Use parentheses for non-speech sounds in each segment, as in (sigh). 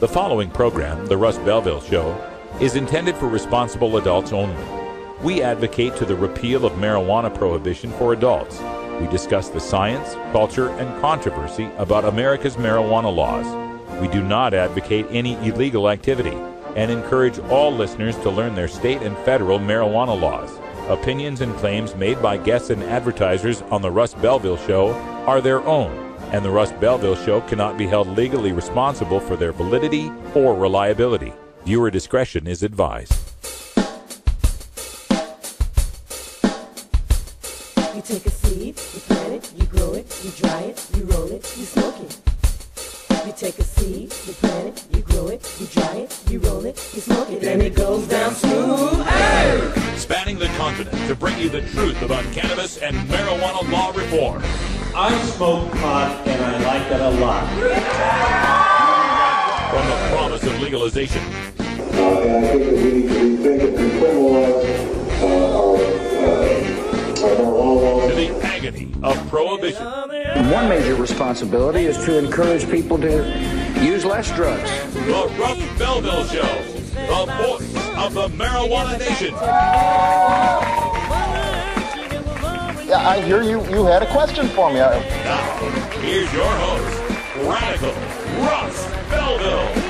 The following program, The Russ Belville Show, is intended for responsible adults only. We advocate to the repeal of marijuana prohibition for adults. We discuss the science, culture, and controversy about America's marijuana laws. We do not advocate any illegal activity and encourage all listeners to learn their state and federal marijuana laws. Opinions and claims made by guests and advertisers on The Russ Belville Show are their own, and The Russ Belville Show cannot be held legally responsible for their validity or reliability. Viewer discretion is advised. You take a seed, you plant it, you grow it, you dry it, you roll it, you smoke it. You take a seed, you plant it, you grow it, you dry it, you roll it, you smoke it, and it goes down smooth. Hey! Spanning the continent to bring you the truth about cannabis and marijuana law reform. I smoke pot and I like it a lot. From the promise of legalization Uh, and I think that we need to rethink and decriminalize uh, our, uh, our marijuana laws. to the agony of prohibition. One major responsibility is to encourage people to use less drugs. The Russ Belville Show, the voice of the marijuana nation. I hear you. You had a question for me. Now, here's your host, Radical Russ Belville.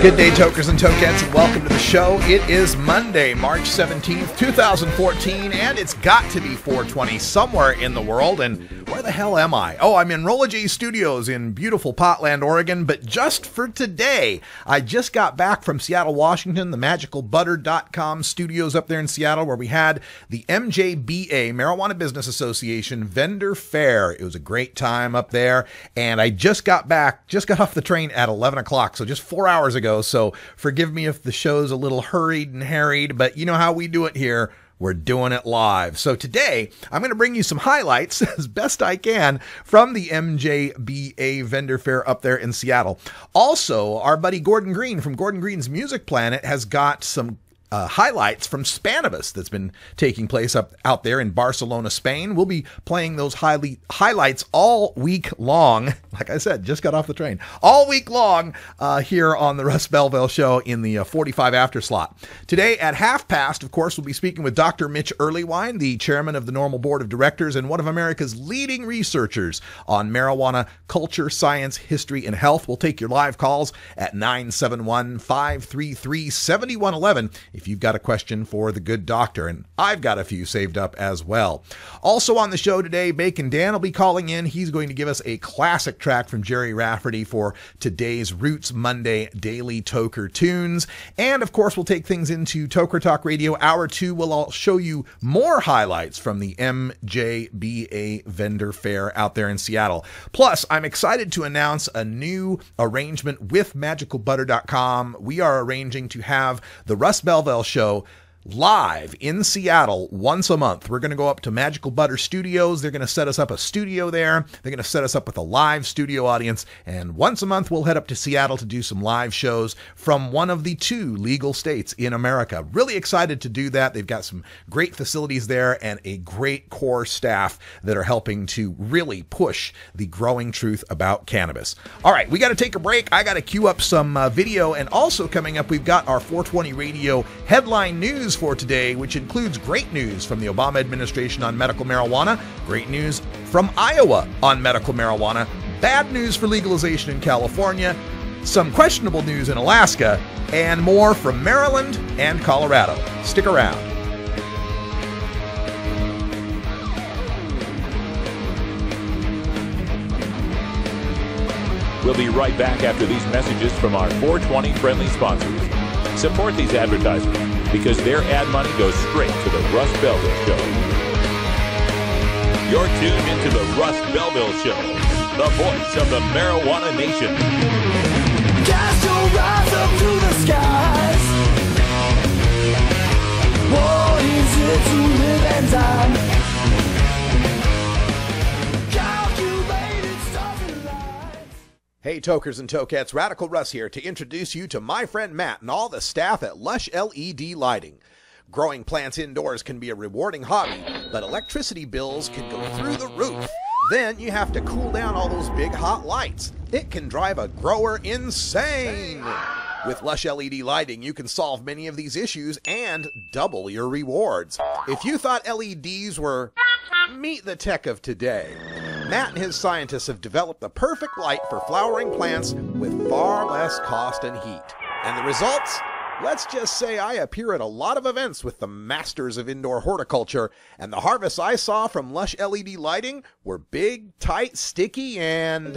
Good day, tokers and tokettes, and welcome to the show. It is Monday, March 17th, 2014, and it's got to be 420 somewhere in the world. And where the hell am I? Oh, I'm in Rolla J Studios in beautiful Potland, Oregon. But just for today, I just got back from Seattle, Washington, the magicalbutter.com studios up there in Seattle, where we had the MJBA, Marijuana Business Association vendor fair. It was a great time up there. And I just got back, just got off the train at 11 o'clock. So just four hours ago. So forgive me if the show's a little hurried and harried, but you know how we do it here. We're doing it live. So today, I'm going to bring you some highlights (laughs) as best I can from the MJBA vendor fair up there in Seattle. Also, our buddy Gordon Green from Gordon Green's Music Planet has got some uh, highlights from Spannabis that's been taking place up out there in Barcelona, Spain. We'll be playing those highly highlights all week long. (laughs) Like I said, just got off the train all week long uh, here on the Russ Belville Show in the uh, 45 after slot. Today at half past, of course, we'll be speaking with Dr. Mitch Earleywine, the chairman of the NORML Board of Directors and one of America's leading researchers on marijuana culture, science, history, and health. We'll take your live calls at 971 533 7111 if you've got a question for the good doctor, and I've got a few saved up as well. Also on the show today, Bacon Dan will be calling in. He's going to give us a classic track from Gerry Rafferty for today's Roots Monday Daily Toker Tunes. And of course, we'll take things into Toker Talk Radio. Hour two, we'll all show you more highlights from the MJBA vendor fair out there in Seattle. Plus, I'm excited to announce a new arrangement with magicalbutter.com. We are arranging to have the Russ Belville show live in Seattle once a month. We're going to go up to Magical Butter Studios. They're going to set us up a studio there. They're going to set us up with a live studio audience. And once a month, we'll head up to Seattle to do some live shows from one of the two legal states in America. Really excited to do that. They've got some great facilities there and a great core staff that are helping to really push the growing truth about cannabis. All right, we got to take a break. I got to queue up some uh, video. And also coming up, we've got our 420 radio headline news for today, which includes great news from the Obama administration on medical marijuana, great news from Iowa on medical marijuana, bad news for legalization in California, some questionable news in Alaska, and more from Maryland and Colorado. Stick around. We'll be right back after these messages from our 420 friendly sponsors. Support these advertisers because their ad money goes straight to the Russ Belville Show. You're tuned into the Russ Belville Show, the voice of the marijuana nation. Cast your eyes up to the skies. What is it to live and die? Hey, tokers and tokettes, Radical Russ here to introduce you to my friend Matt and all the staff at Lush LED Lighting. Growing plants indoors can be a rewarding hobby, but electricity bills can go through the roof. Then you have to cool down all those big hot lights. It can drive a grower insane. With Lush LED lighting, you can solve many of these issues and double your rewards. If you thought LEDs were meet the tech of today, Matt and his scientists have developed the perfect light for flowering plants with far less cost and heat. And the results? Let's just say I appear at a lot of events with the masters of indoor horticulture, and the harvests I saw from Lush LED lighting were big, tight, sticky, and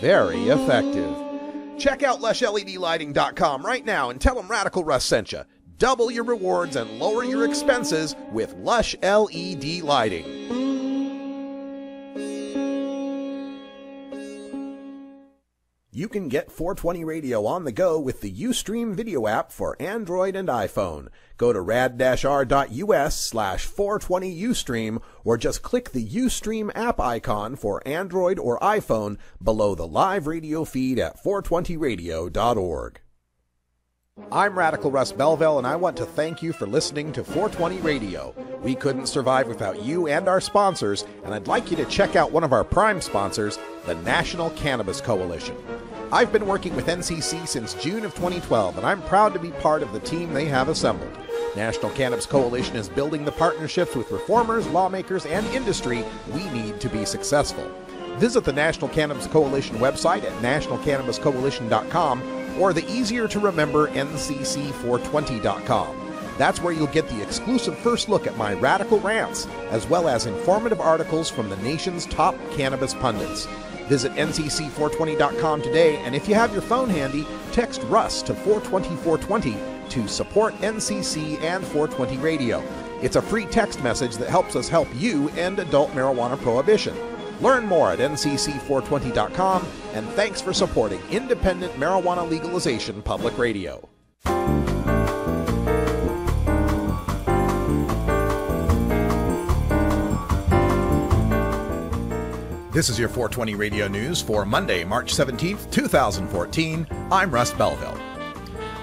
very effective. Check out lushledlighting.com right now and tell them Radical Russ sent you. Double your rewards and lower your expenses with Lush LED lighting. You can get 420 Radio on the go with the Ustream video app for Android and iPhone. Go to rad-r.us slash 420Ustream or just click the Ustream app icon for Android or iPhone below the live radio feed at 420radio.org. I'm Radical Russ Belville, and I want to thank you for listening to 420 Radio. We couldn't survive without you and our sponsors, and I'd like you to check out one of our prime sponsors, the National Cannabis Coalition. I've been working with NCC since June of 2012, and I'm proud to be part of the team they have assembled. National Cannabis Coalition is building the partnerships with reformers, lawmakers, and industry we need to be successful. Visit the National Cannabis Coalition website at nationalcannabiscoalition.com or the easier to remember NCC420.com. That's where you'll get the exclusive first look at my radical rants, as well as informative articles from the nation's top cannabis pundits. Visit ncc420.com today, and if you have your phone handy, text Russ to 42420 to support NCC and 420 Radio. It's a free text message that helps us help you end adult marijuana prohibition. Learn more at ncc420.com, and thanks for supporting independent marijuana legalization public radio. This is your 420 radio news for Monday, March 17th, 2014. I'm Russ Belville.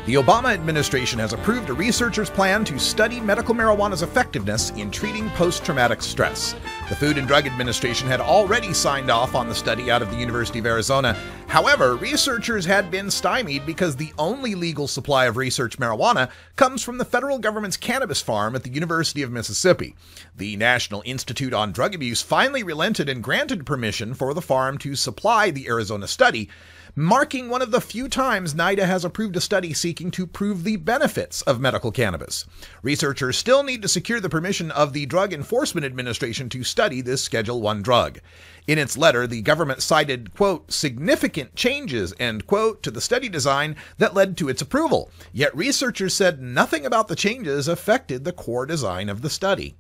The Obama administration has approved a researcher's plan to study medical marijuana's effectiveness in treating post traumatic stress. The Food and Drug Administration had already signed off on the study out of the University of Arizona. However, researchers had been stymied because the only legal supply of research marijuana comes from the federal government's cannabis farm at the University of Mississippi. The National Institute on Drug Abuse finally relented and granted permission for the farm to supply the Arizona study marking one of the few times NIDA has approved a study seeking to prove the benefits of medical cannabis. Researchers still need to secure the permission of the Drug Enforcement Administration to study this Schedule 1 drug. In its letter, the government cited, quote, significant changes, end quote, to the study design that led to its approval. Yet researchers said nothing about the changes affected the core design of the study.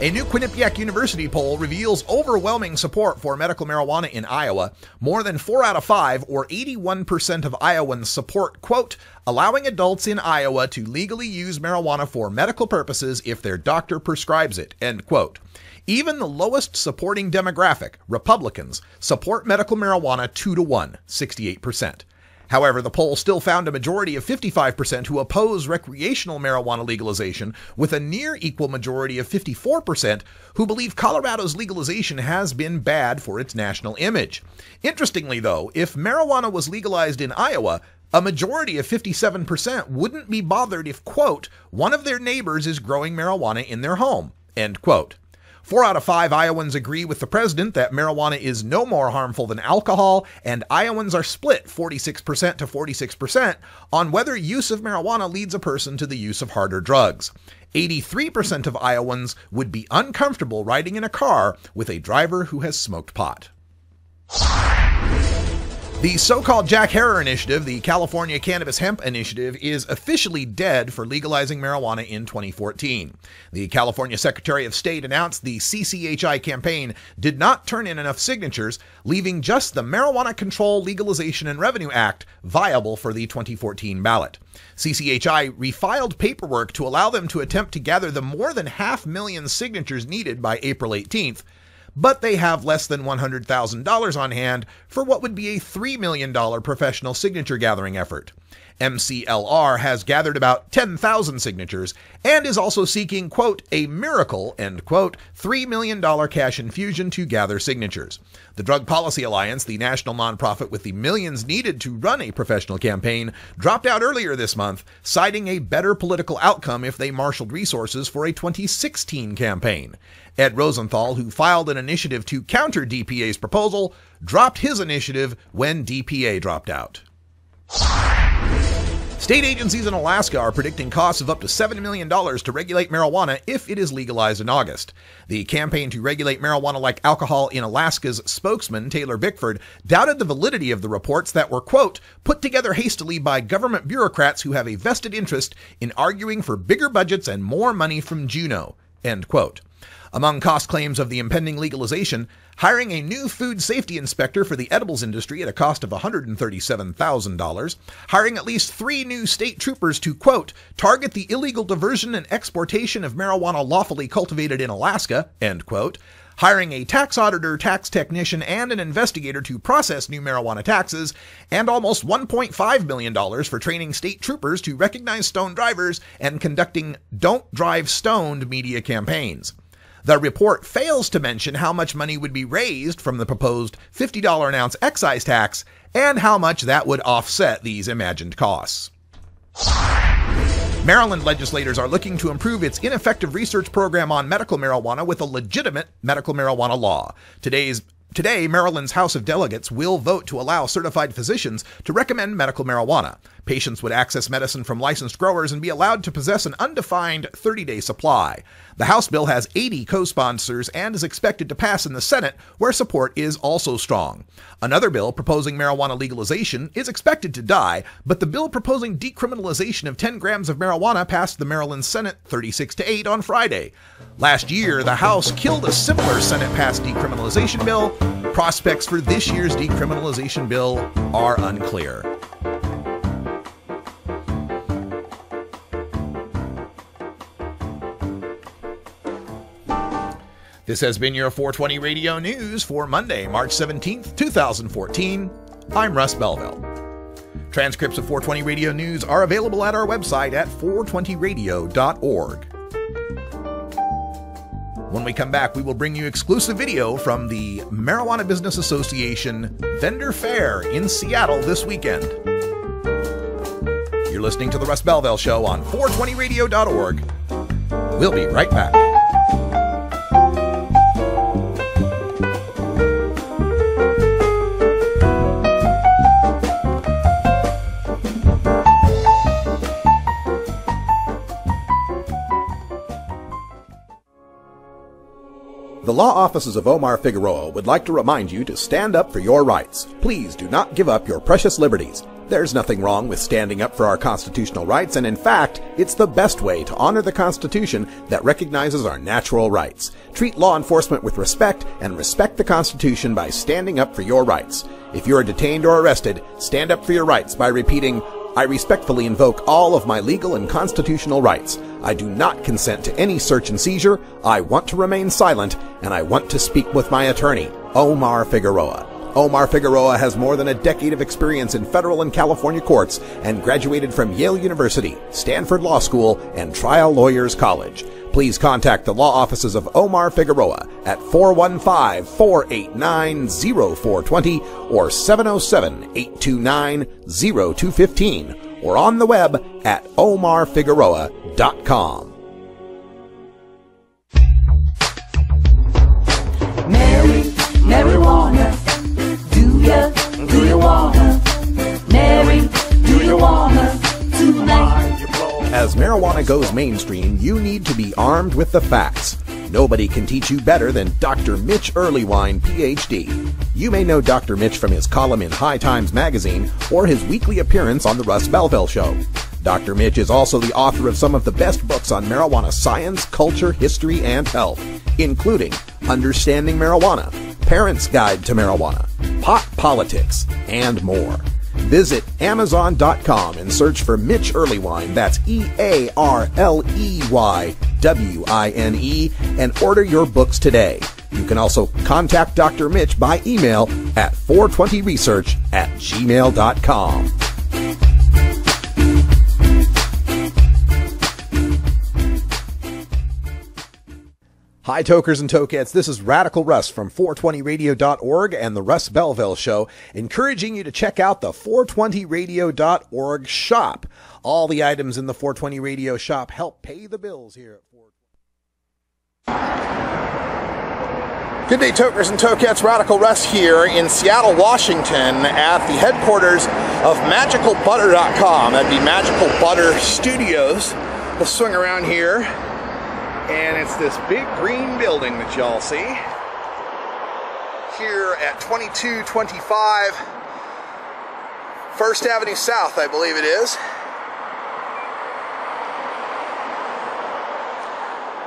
A new Quinnipiac University poll reveals overwhelming support for medical marijuana in Iowa. More than 4 out of 5, or 81% of Iowans, support, quote, allowing adults in Iowa to legally use marijuana for medical purposes if their doctor prescribes it, end quote. Even the lowest supporting demographic, Republicans, support medical marijuana 2 to 1, 68%. However, the poll still found a majority of 55% who oppose recreational marijuana legalization, with a near equal majority of 54% who believe Colorado's legalization has been bad for its national image. Interestingly, though, if marijuana was legalized in Iowa, a majority of 57% wouldn't be bothered if, quote, one of their neighbors is growing marijuana in their home, end quote. Four out of five Iowans agree with the president that marijuana is no more harmful than alcohol, and Iowans are split 46% to 46% on whether use of marijuana leads a person to the use of harder drugs. 83% of Iowans would be uncomfortable riding in a car with a driver who has smoked pot. The so called Jack Herer Initiative, the California Cannabis Hemp Initiative, is officially dead for legalizing marijuana in 2014. The California Secretary of State announced the CCHI campaign did not turn in enough signatures, leaving just the Marijuana Control Legalization and Revenue Act viable for the 2014 ballot. CCHI refiled paperwork to allow them to attempt to gather the more than half million signatures needed by April 18th but they have less than $100,000 on hand for what would be a $3 million professional signature gathering effort. MCLR has gathered about 10,000 signatures and is also seeking, quote, a miracle, end quote, $3 million cash infusion to gather signatures. The Drug Policy Alliance, the national nonprofit with the millions needed to run a professional campaign, dropped out earlier this month, citing a better political outcome if they marshaled resources for a 2016 campaign. Ed Rosenthal, who filed an initiative to counter DPA's proposal, dropped his initiative when DPA dropped out. State agencies in Alaska are predicting costs of up to $7 million to regulate marijuana if it is legalized in August. The campaign to regulate marijuana like alcohol in Alaska's spokesman, Taylor Bickford, doubted the validity of the reports that were, quote, put together hastily by government bureaucrats who have a vested interest in arguing for bigger budgets and more money from Juneau, end quote. Among cost claims of the impending legalization, hiring a new food safety inspector for the edibles industry at a cost of $137,000, hiring at least three new state troopers to, quote, target the illegal diversion and exportation of marijuana lawfully cultivated in Alaska, end quote, hiring a tax auditor, tax technician, and an investigator to process new marijuana taxes, and almost $1.5 million for training state troopers to recognize stoned drivers and conducting Don't Drive Stoned media campaigns. The report fails to mention how much money would be raised from the proposed $50 an ounce excise tax and how much that would offset these imagined costs. Maryland legislators are looking to improve its ineffective research program on medical marijuana with a legitimate medical marijuana law. Today's Today, Maryland's House of Delegates will vote to allow certified physicians to recommend medical marijuana. Patients would access medicine from licensed growers and be allowed to possess an undefined 30 day supply. The House bill has 80 co sponsors and is expected to pass in the Senate, where support is also strong. Another bill proposing marijuana legalization is expected to die, but the bill proposing decriminalization of 10 grams of marijuana passed the Maryland Senate 36 to 8 on Friday. Last year, the House killed a similar Senate passed decriminalization bill. Prospects for this year's decriminalization bill are unclear. This has been your 420 Radio News for Monday, March 17th, 2014. I'm Russ Belville. Transcripts of 420 Radio News are available at our website at 420radio.org. When we come back, we will bring you exclusive video from the Marijuana Business Association Vendor Fair in Seattle this weekend. You're listening to The Russ Belville Show on 420radio.org. We'll be right back. The law offices of Omar Figueroa would like to remind you to stand up for your rights. Please do not give up your precious liberties. There's nothing wrong with standing up for our constitutional rights, and in fact, it's the best way to honor the Constitution that recognizes our natural rights. Treat law enforcement with respect and respect the Constitution by standing up for your rights. If you are detained or arrested, stand up for your rights by repeating, I respectfully invoke all of my legal and constitutional rights. I do not consent to any search and seizure. I want to remain silent, and I want to speak with my attorney, Omar Figueroa. Omar Figueroa has more than a decade of experience in federal and California courts and graduated from Yale University, Stanford Law School, and Trial Lawyers College. Please contact the law offices of Omar Figueroa at 415-489-0420 or 707-829-0215 or on the web at omarfigueroa.com. Do you wanna? Mary, do you wanna? Tonight. As marijuana goes mainstream, you need to be armed with the facts. Nobody can teach you better than Dr. Mitch Earleywine, PhD. You may know Dr. Mitch from his column in High Times magazine or his weekly appearance on The Russ Belville Show. Dr. Mitch is also the author of some of the best books on marijuana science, culture, history, and health, including Understanding Marijuana, Parents Guide to Marijuana, Pot Politics, and more. Visit Amazon.com and search for Mitch Earleywine, that's E A R L E Y W I N E, and order your books today. You can also contact Dr. Mitch by email at 420research at gmail.com. Hi, tokers and tokettes. This is Radical Russ from 420radio.org and the Russ Belville Show, encouraging you to check out the 420radio.org shop. All the items in the 420 Radio shop help pay the bills here at 420. Good day, tokers and tokettes. Radical Russ here in Seattle, Washington at the headquarters of MagicalButter.com. That'd be Magical Butter Studios. We'll swing around here and it's this big green building that y'all see here at 2225 First Avenue South, I believe it is.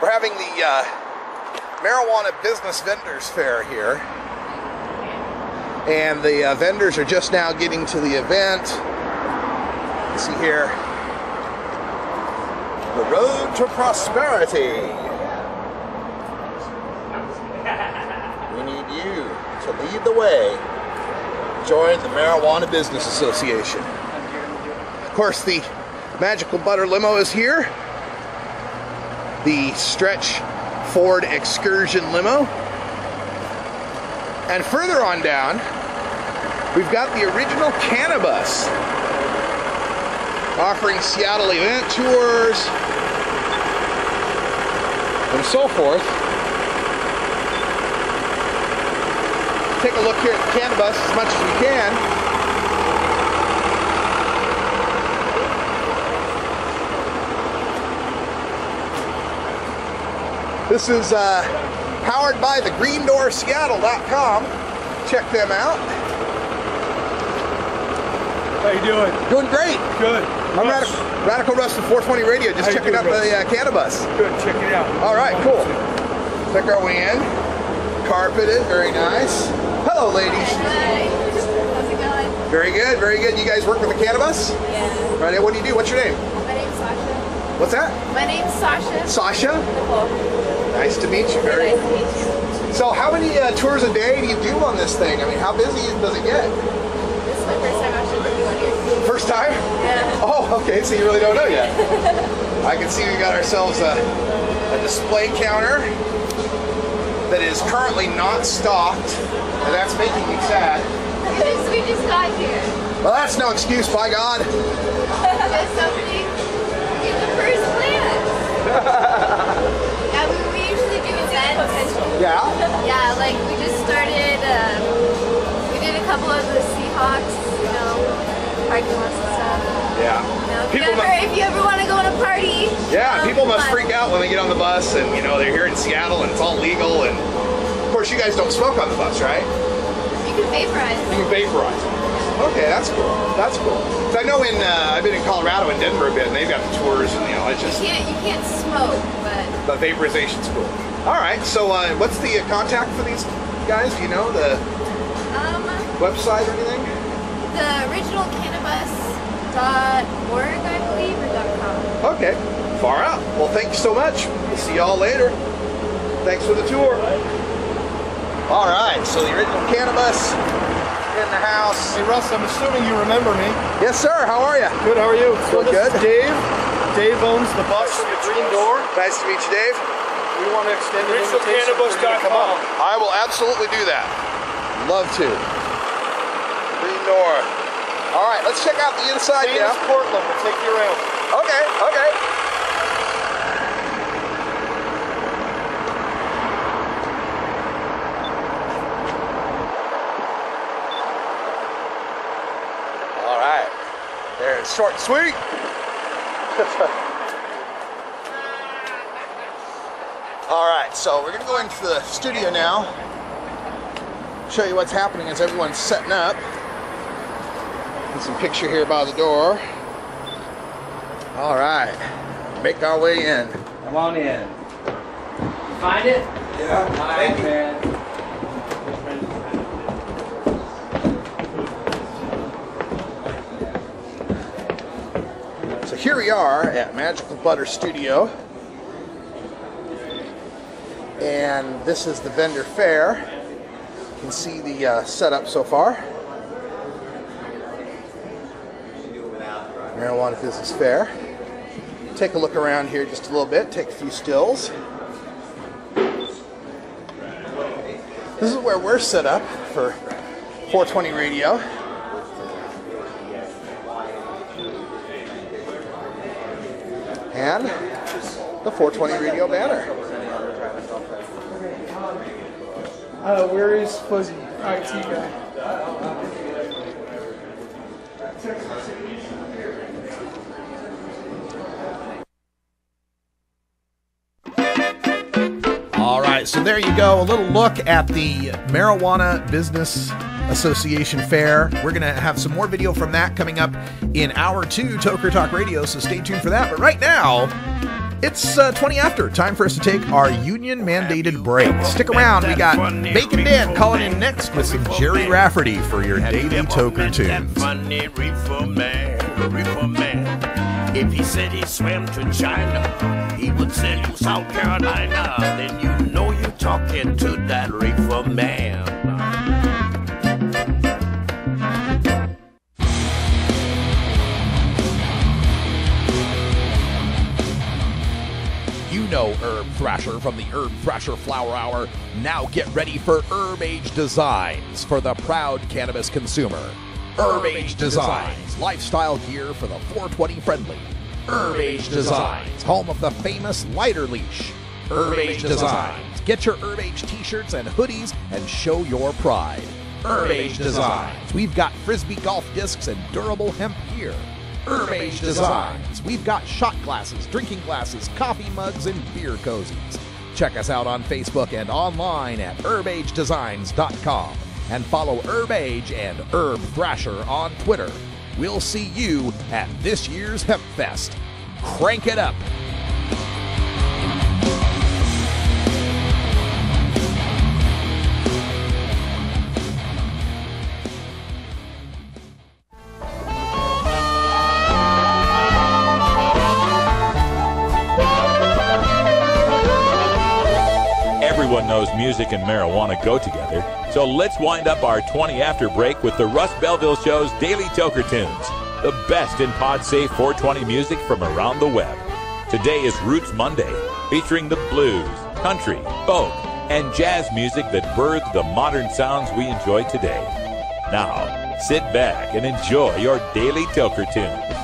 We're having the uh, marijuana business vendors fair here, and the uh, vendors are just now getting to the event. See here. The road to prosperity. We need you to lead the way. Join the Marijuana Business Association. Of course, the Magical Butter Limo is here. The Stretch Ford Excursion Limo. And further on down, we've got the original Cannabis offering Seattle event tours and so forth. Take a look here at the Cannabis as much as we can. This is uh, powered by the greendoorseattle.com. Check them out. How you doing? Doing great. Good. I'm Russ. Radical, Radical Russ from 420 Radio, just How you checking out doing, the uh, Cannabis. Good. Check it out. All right, cool. Check our way in. Carpeted, very nice. Hello, ladies. How's it going? Very good, very good. You guys work with the Cannabis? Yeah. Right, what do you do? What's your name? My name's Sasha. What's that? My name's Sasha. Sasha? Nicole. Nice to meet you. Very Nice to meet you. So, how many uh, tours a day do you do on this thing? I mean, how busy does it get? This is my first time actually working on here. First time? (laughs) Okay, so you really don't know yet. I can see we got ourselves a, a display counter that is currently not stocked, and that's making me sad. Because we just got here. Well, that's no excuse, by God. (laughs) Because somebody in the first class. (laughs) yeah, we, we usually do events. Yeah? Yeah, like we just started, um, we did a couple of the Seahawks, you know, parking lots. Yeah. You you People ever, must- if you ever want to go on a party. Yeah, people must freak out when they get on the bus and, you know, they're here in Seattle and it's all legal. And of course, you guys don't smoke on the bus, right? You can vaporize. You can vaporize. Okay, that's cool. That's cool. 'Cause I know in, uh, I've been in Colorado and Denver a bit, and they've got the tours, and, you know, it's You just, can't, you can't smoke, but the vaporization's cool. All right, so uh, what's the uh, contact for these guys? Do you know the um, website or anything? the original cannabis.org, I believe, or .com. Okay, far out. Well, thank you so much. We'll see y'all later. Thanks for the tour. All right, so the original cannabis in the house. Hey Russ, I'm assuming you remember me. Yes, sir. How are you? Good. How are you? So Doing this good. is Dave. Dave owns the bus from the Green Door. Nice to meet you, Dave. We want to extend an invitation for you to come out. I will absolutely do that. Love to. Green door. All right, let's check out the inside Same now. Portland. We'll take you around. Okay, okay. All right. There's short and sweet. (laughs) All right, so we're gonna go into the studio now. Show you what's happening as everyone's setting up. Some picture here by the door. All right, make our way in. Come on in. Find it? Yeah. All right, man. So here we are at Magical Butter Studio. And this is the vendor fair. You can see the uh, setup so far. Marijuana Business Fair. Take a look around here just a little bit, take a few stills. This is where we're set up for 420 radio. And the 420 radio banner. Uh, where is Fuzzy, IT guy? So there you go. A little look at the Marijuana Business Association Fair. We're going to have some more video from that coming up in hour two, Toker Talk Radio, so stay tuned for that. But right now, it's uh, 20 after. Time for us to take our union mandated break. Stick around. We got Bacon Dan calling in next with some Gerry Rafferty for your daily Toker tunes. If he said he swam to China, he would sell you South Carolina. Then you know talking to that reefer man. You know Herb Thrasher from the Herb Thrasher Flower Hour. Now get ready for Herb Age Designs for the proud cannabis consumer. Herb Age Designs, lifestyle gear for the 420 friendly. Herb Age Designs, home of the famous lighter leash. Herb Age Designs, get your Herb Age t-shirts and hoodies and show your pride. Herb Age Designs, we've got frisbee golf discs and durable hemp gear. Herb Age Designs. We've got shot glasses, drinking glasses, coffee mugs, and beer cozies. Check us out on Facebook and online at herbagedesigns.com and follow Herb Age and Herb Thrasher on Twitter. We'll see you at this year's Hemp Fest. Crank it up. Music and marijuana go together, so let's wind up our 20 after break with the Russ Belville Show's Daily Toker Tunes, the best in pod safe 420 music from around the web. Today is Roots Monday, featuring the blues, country, folk, and jazz music that birthed the modern sounds we enjoy today. Now, sit back and enjoy your Daily Toker Tunes.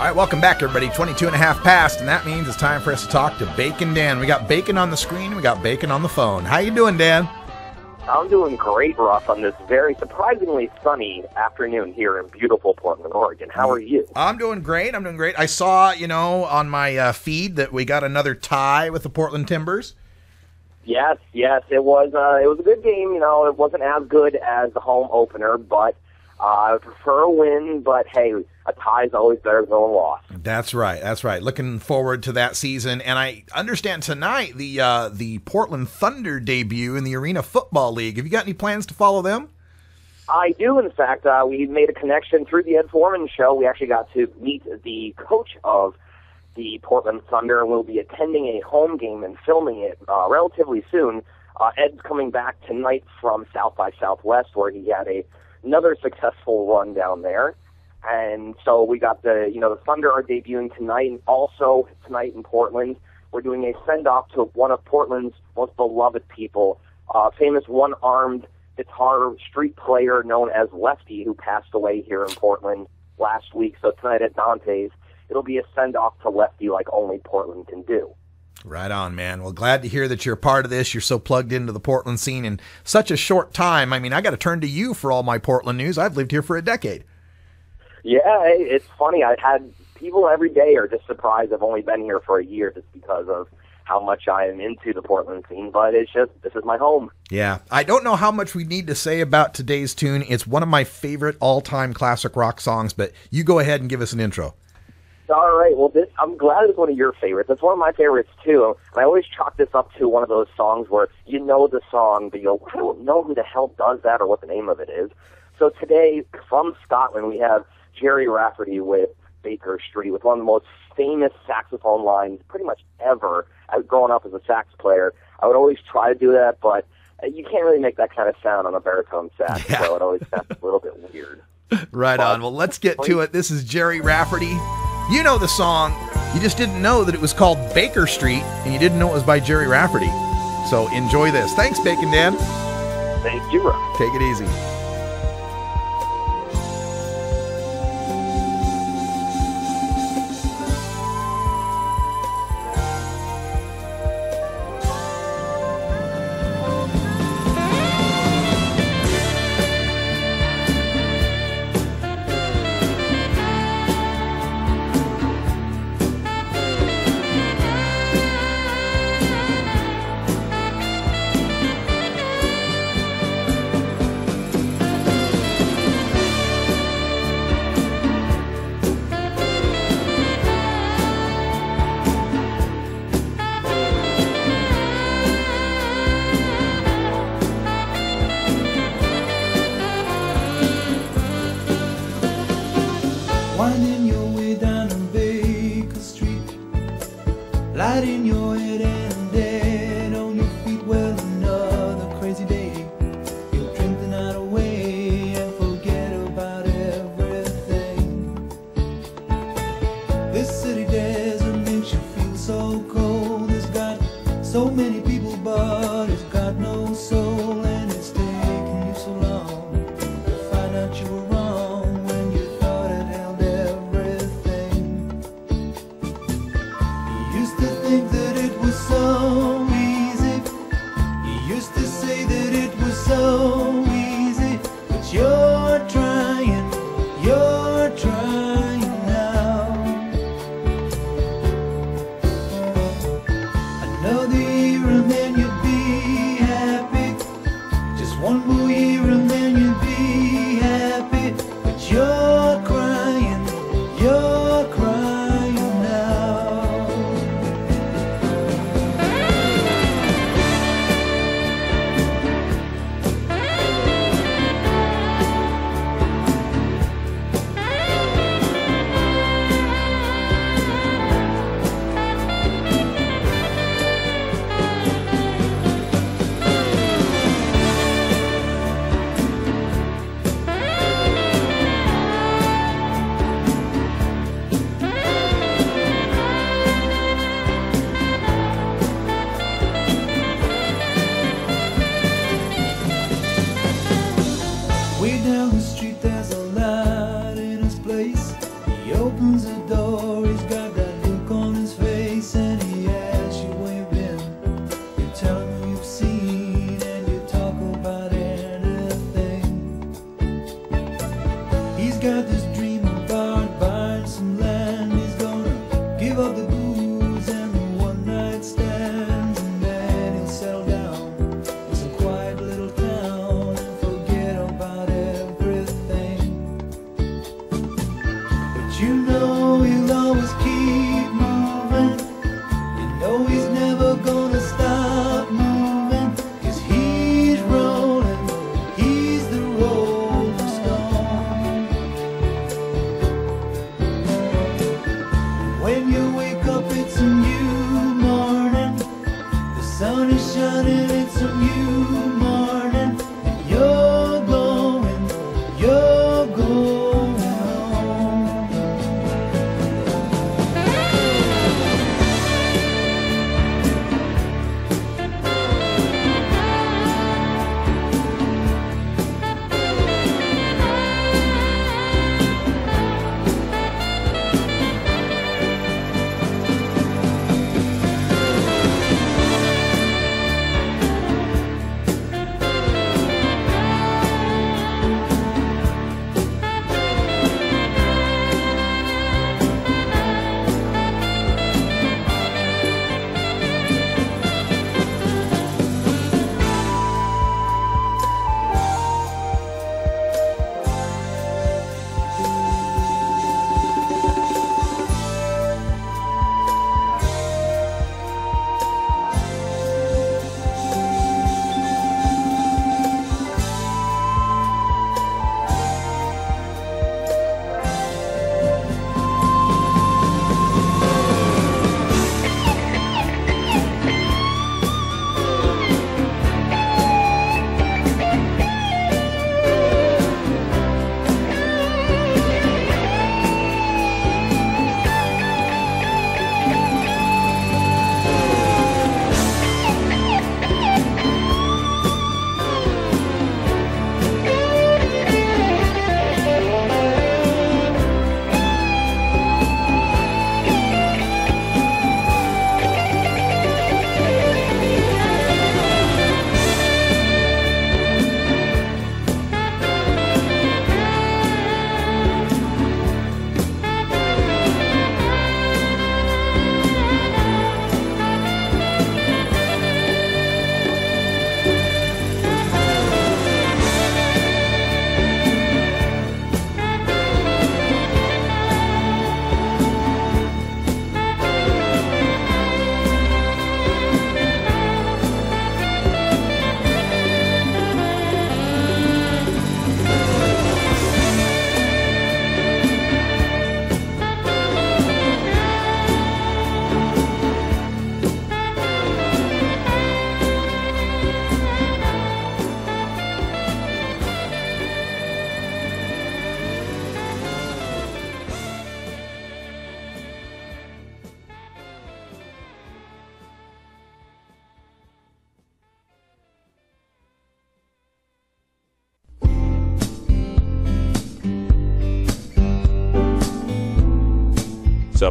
All right, welcome back, everybody. 22 and a half past, and that means it's time for us to talk to Bacon Dan. We got Bacon on the screen, we got Bacon on the phone. How you doing, Dan? I'm doing great, Russ, on this very surprisingly sunny afternoon here in beautiful Portland, Oregon. How are you? I'm doing great. I'm doing great. I saw, you know, on my uh, feed that we got another tie with the Portland Timbers. Yes, yes, it was. Uh, it was a good game. You know, it wasn't as good as the home opener, but uh, I would prefer a win. But hey, a tie is always better than a loss. That's right. That's right. Looking forward to that season. And I understand tonight the uh, the Portland Thunder debut in the Arena Football League. Have you got any plans to follow them? I do, in fact. Uh, we made a connection through the Ed Foreman show. We actually got to meet the coach of the Portland Thunder, and we'll be attending a home game and filming it uh, relatively soon. Uh, Ed's coming back tonight from South by Southwest, where he had a another successful run down there. And so we got the, you know, the Thunder are debuting tonight, and also tonight in Portland, we're doing a send off to one of Portland's most beloved people, uh, famous one armed guitar street player known as Lefty, who passed away here in Portland last week. So tonight at Dante's, it'll be a send off to Lefty like only Portland can do. Right on, man. Well, glad to hear that you're a part of this. You're so plugged into the Portland scene in such a short time. I mean, I got to turn to you for all my Portland news. I've lived here for a decade. Yeah, it's funny. I've had people every day are just surprised I've only been here for a year just because of how much I am into the Portland scene, but it's just this is my home. Yeah. I don't know how much we need to say about today's tune. It's one of my favorite all-time classic rock songs, but you go ahead and give us an intro. All right. Well, this I'm glad it's one of your favorites. It's one of my favorites too. And I always chalk this up to one of those songs where you know the song, but you go, I don't know who the hell does that or what the name of it is. So today, from Scotland, we have Gerry Rafferty with Baker Street, with one of the most famous saxophone lines pretty much ever. I was growing up as a sax player. I would always try to do that, but uh, you can't really make that kind of sound on a baritone sax, (laughs) so it always sounds a little bit weird. Right on. Well, let's get to it. This is Gerry Rafferty. You know the song. You just didn't know that it was called Baker Street, and you didn't know it was by Gerry Rafferty. So enjoy this. Thanks, Bacon Dan. Thank you, Rob. Take it easy.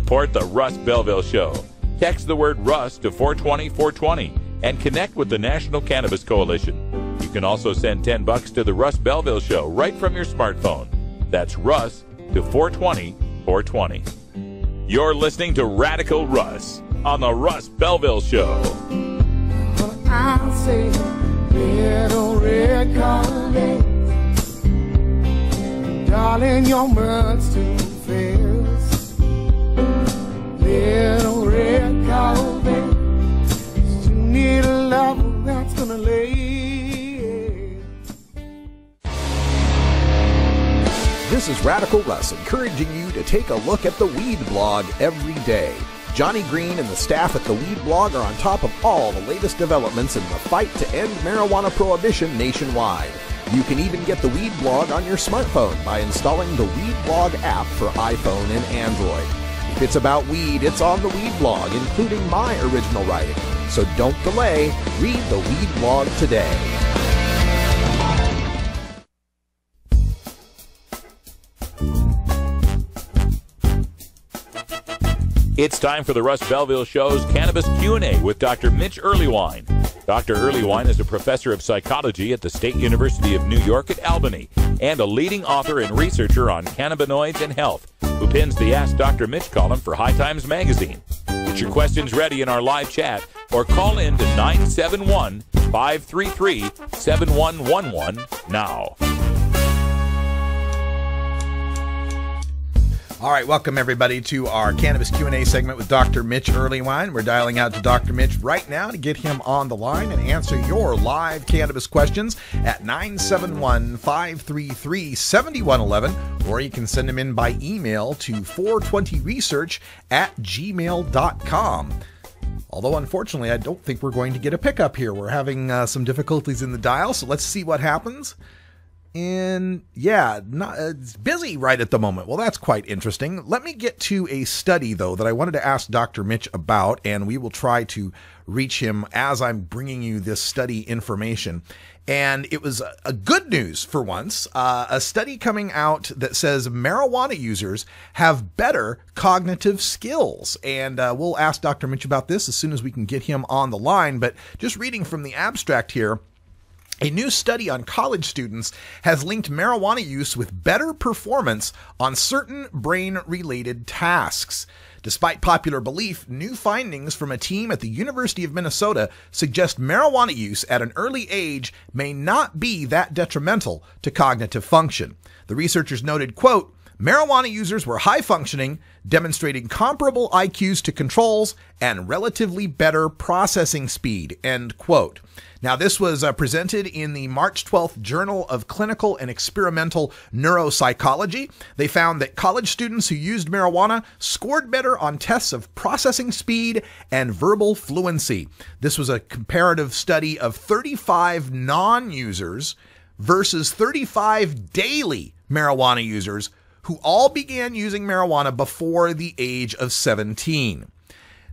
Support the Russ Belville Show. Text the word Russ to 420 420 and connect with the National Cannabis Coalition. You can also send 10 bucks to the Russ Belville Show right from your smartphone. That's Russ to 420 420. You're listening to Radical Russ on the Russ Belville Show. Little. Darling, your mud's too fast. This is Radical Russ encouraging you to take a look at the Weed blog every day. Johnny Green and the staff at the Weed blog are on top of all the latest developments in the fight to end marijuana prohibition nationwide. You can even get the Weed blog on your smartphone by installing the Weed blog app for iPhone and Android. It's about weed, it's on the Weed blog, including my original writing. So don't delay, read the Weed blog today. It's time for the Russ Belville Show's Cannabis Q&A with Dr. Mitch Earleywine. Dr. Earleywine is a professor of psychology at the State University of New York at Albany and a leading author and researcher on cannabinoids and health who pins the Ask Dr. Mitch column for High Times magazine. Get your questions ready in our live chat or call in to 971 533 7111 now. All right, welcome everybody to our cannabis Q&A segment with Dr. Mitch Earleywine. We're dialing out to Dr. Mitch right now to get him on the line and answer your live cannabis questions at 971-533-7111 or you can send them in by email to 420research at gmail.com. Although, unfortunately, I don't think we're going to get a pickup here. We're having uh, some difficulties in the dial, so let's see what happens. And yeah, not, uh, it's busy right at the moment. Well, that's quite interesting. Let me get to a study, though, that I wanted to ask Dr. Mitch about, and we will try to reach him as I'm bringing you this study information. And it was a, a good news for once. Uh, a study coming out that says marijuana users have better cognitive skills. And uh, we'll ask Dr. Mitch about this as soon as we can get him on the line. But just reading from the abstract here, a new study on college students has linked marijuana use with better performance on certain brain related tasks. Despite popular belief, new findings from a team at the University of Minnesota suggest marijuana use at an early age may not be that detrimental to cognitive function. The researchers noted, quote, Marijuana users were high functioning, demonstrating comparable IQs to controls and relatively better processing speed. End quote. Now, this was uh, presented in the March 12th Journal of Clinical and Experimental Neuropsychology. They found that college students who used marijuana scored better on tests of processing speed and verbal fluency. This was a comparative study of 35 non users versus 35 daily marijuana users who all began using marijuana before the age of 17.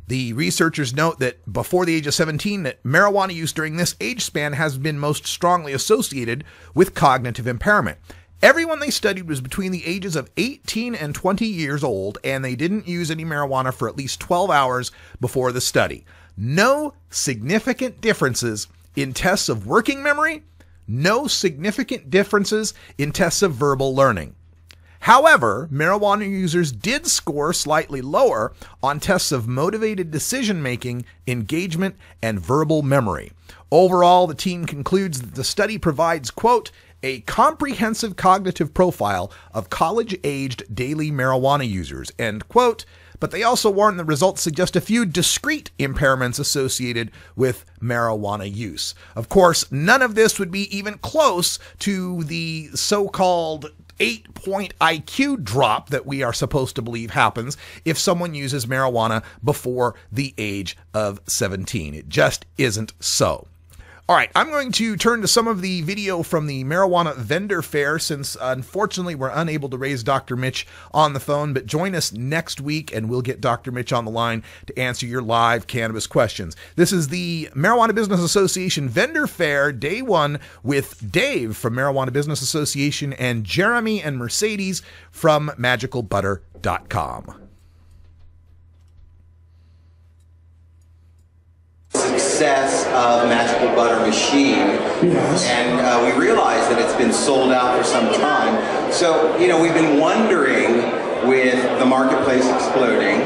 The researchers note that before the age of 17, that marijuana use during this age span has been most strongly associated with cognitive impairment. Everyone they studied was between the ages of 18 and 20 years old, and they didn't use any marijuana for at least 12 hours before the study. No significant differences in tests of working memory, no significant differences in tests of verbal learning. However, marijuana users did score slightly lower on tests of motivated decision making, engagement, and verbal memory. Overall, the team concludes that the study provides, quote, a comprehensive cognitive profile of college aged daily marijuana users, end quote. But they also warn the results suggest a few discrete impairments associated with marijuana use. Of course, none of this would be even close to the so called eight point IQ drop that we are supposed to believe happens if someone uses marijuana before the age of 17. It just isn't so. All right, I'm going to turn to some of the video from the marijuana vendor fair since uh, unfortunately we're unable to raise Dr. Mitch on the phone, but join us next week and we'll get Dr. Mitch on the line to answer your live cannabis questions. This is the Marijuana Business Association vendor fair, day one, with Dave from Marijuana Business Association and Jeremy and Mercedes from magicalbutter.com. success of Magical Butter Machine, and uh, we realized that it's been sold out for some time. So, you know, we've been wondering, with the marketplace exploding,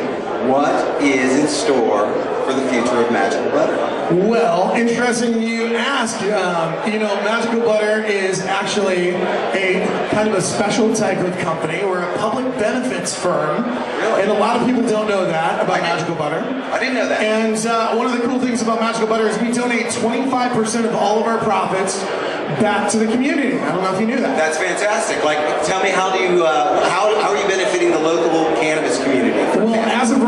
what is in store for the future of Magical Butter? Well, interesting you ask. Um, you know, Magical Butter is actually a kind of a special type of company. We're a public benefits firm, and a lot of people don't know that about Magical Butter. I didn't know that. And uh, one of the cool things about Magical Butter is we donate 25% of all of our profits back to the community. I don't know if you knew that. That's fantastic. Like, tell me, how do you, uh, how, how are you benefiting the local cannabis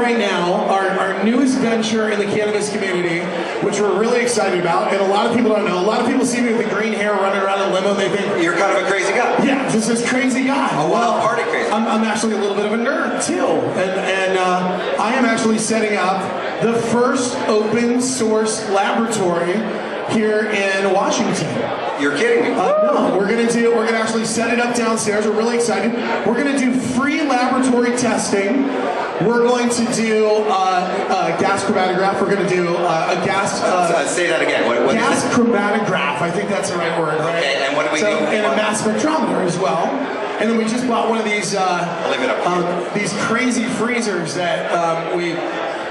right now, our, our newest venture in the cannabis community, which we're really excited about, and a lot of people don't know. A lot of people see me with the green hair running around in a limo. They think you're kind of a crazy guy. Yeah, just this crazy guy. A wild party crazy. I'm, I'm actually a little bit of a nerd too, and and uh, I am actually setting up the first open source laboratory here in Washington. You're kidding me. Uh, no, we're gonna do. We're gonna actually set it up downstairs. We're really excited. We're gonna do free laboratory testing. We're going to do uh, uh, gas chromatograph. We're going to do uh, a gas. Uh, say that again. What, what gas chromatograph. I think that's the right word, right? Okay, and what do we so, do? And a mass spectrometer as well. And then we just bought one of these. I'll leave it up. Um, these crazy freezers that um, we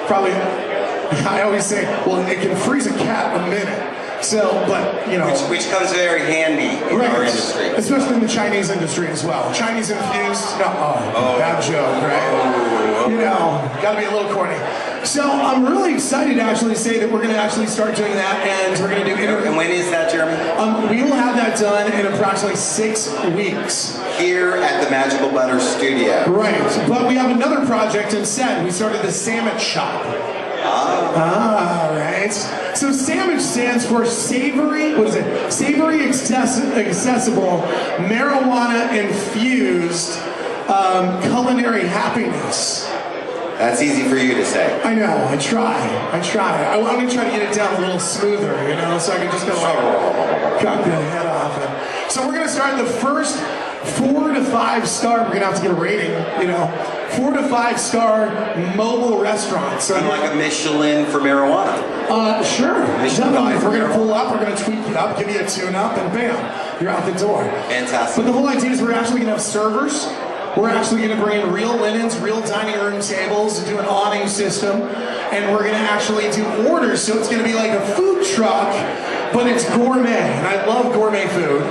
probably. (laughs) I always say, well, it can freeze a cat a minute. So, but you know, which, which comes very handy in right, our industry, especially in the Chinese industry as well. Chinese infused, no, oh, oh. bad joke, right? You know, got to be a little corny. So I'm really excited to actually say that we're going to actually start doing that, and we're going to do. Inter- and when is that, Jeremy? Um, we will have that done in approximately six weeks here at the Magical Butter Studio. Right, but we have another project instead. We started the Sandwich Shop. Ah. Ah. So sandwich stands for savory, what is it? Savory access- accessible, marijuana infused um, culinary happiness. That's easy for you to say. I know, I try, I try. I, am gonna try to get it down a little smoother, you know, so I can just go like, cut the head off it. So we're gonna start the first four to five star, we're gonna have to get a rating, you know, four to five star mobile restaurants. So like a Michelin for marijuana. Uh, sure. Michelin Definitely. We're gonna pull up, we're gonna tweak it up, give you a tune up, and bam, you're out the door. Fantastic. But the whole idea is we're actually gonna have servers. We're actually going to bring in real linens, real dining room tables, do an awning system, and we're going to actually do orders. So it's going to be like a food truck, but it's gourmet. And I love gourmet food,